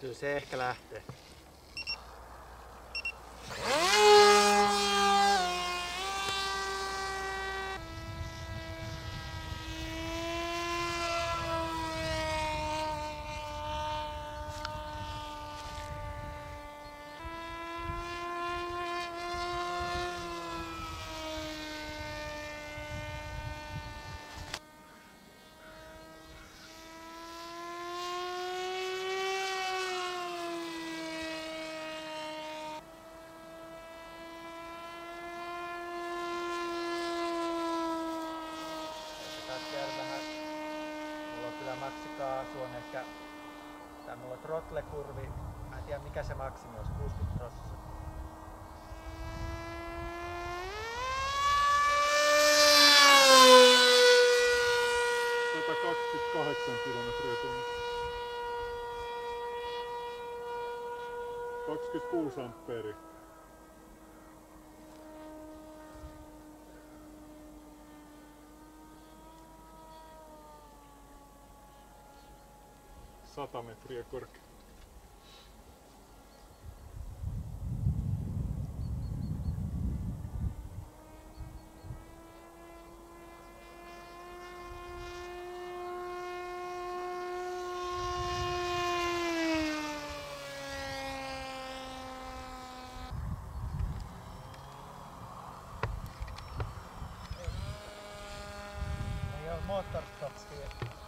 Kyllä se ehkä lähtee. Mulla on kyllä maksikaasu on ehkä... Tää mulla on throttle-kurvi. Mä en tiedä mikä se maksimi olisi, 60 prosenttia. kahdeksan kilometriä tunnissa. 26 ampeeri. Sata metriä korkea. Moottorstopsia.